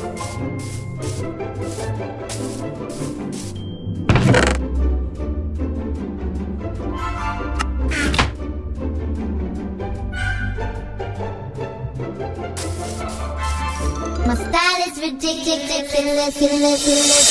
My style is ridiculous, ridiculous, ridiculous.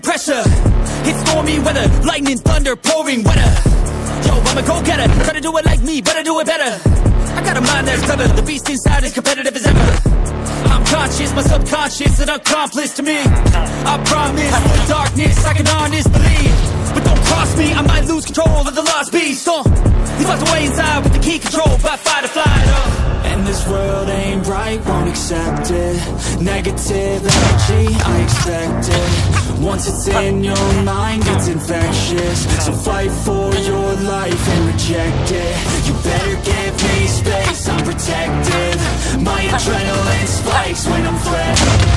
pressure. It's stormy weather, lightning, thunder, pouring weather. Yo, I'm a go-getter, try to do it like me, but I do it better. I got a mind that's clever, the beast inside is competitive as ever. Conscious, my subconscious, an accomplice to me. I promise, the darkness, I can honest believe. But don't cross me, I might lose control of the lost beast. Uh, he's locked away inside with the key controlled by fight or flight. Uh. And this world ain't right, won't accept it Negative energy, I expect it Once it's in your mind, it's infectious So fight for your life and reject it You better give me space, unprotected My adrenaline spikes when I'm threatened